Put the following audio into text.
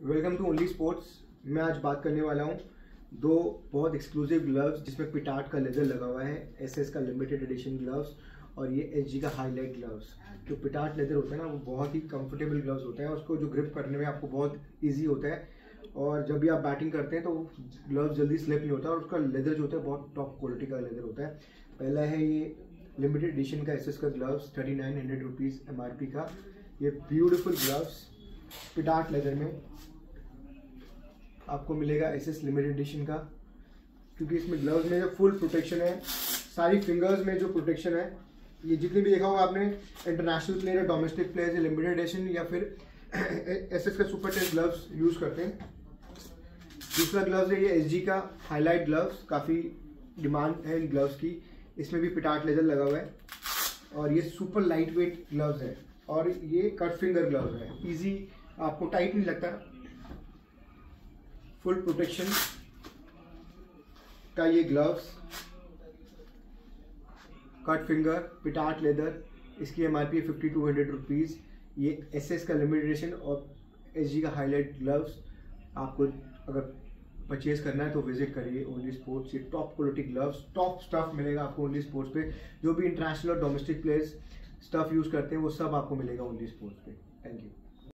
Welcome to only sports. मैं आज बात करने वाला हूँ दो बहुत एक्सक्लूसिव ग्लव्स जिसमें पिटाट का लेदर लगा हुआ है एसएस का लिमिटेड एडिशन ग्लव्स और ये एच का हाईलाइट ग्लव्स जो पिटाट लेदर होता है ना, वो बहुत ही कंफर्टेबल ग्लव्स होता है उसको जो ग्रिप करने में आपको बहुत ईजी होता है। और जब भी आप बैटिंग करते हैं तो ग्लव्स जल्दी स्लिप नहीं होता और उसका लेदर जो होता है बहुत टॉप क्वालिटी का लेदर होता है। पहला है ये लिमिटेड एडिशन का एस का gloves thirty nine hundred rupees M का। ये ब्यूटिफुल ग्लव्स पिटाट लेदर में। आपको मिलेगा एस लिमिटेड एडिशन का। क्योंकि इसमें ग्लव्स में जो फुल प्रोटेक्शन है, सारी फिंगर्स में जो प्रोटेक्शन है, ये जितने भी देखा होगा आपने इंटरनेशनल प्लेयर या डोमेस्टिक प्लेयर या लिमिटेड एडिशन या फिर एस एस का सुपर टेस्ट ग्लव्स यूज़ करते हैं। दूसरा ग्लव्स है ये एस जी का हाईलाइट ग्लव्स काफ़ी डिमांड है इन ग्लव्स की। इसमें भी पिटाट लेजर लगा हुआ है। और ये सुपर लाइट वेट ग्लव्स है। और ये कट फिंगर ग्लव्स है। इजी आपको टाइट नहीं लगता। फुल प्रोटेक्शन का ये ग्लव्स, कट फिंगर, पिटाट लेदर, इसकी M R P fifty two hundred rupees ये एस एस का लिमिटेशन और एस जी का हाईलाइट ग्लव्स आपको अगर परचेज करना है तो विज़िट करिए ओनली स्पोर्ट्स ये top quality gloves top stuff मिलेगा आपको ओनली स्पोर्ट्स पे. जो भी इंटरनेशनल और डोमेस्टिक प्लेयर्स स्टफ़ यूज़ करते हैं, वो सब आपको मिलेगा ओनली स्पोर्ट्स पे. Thank you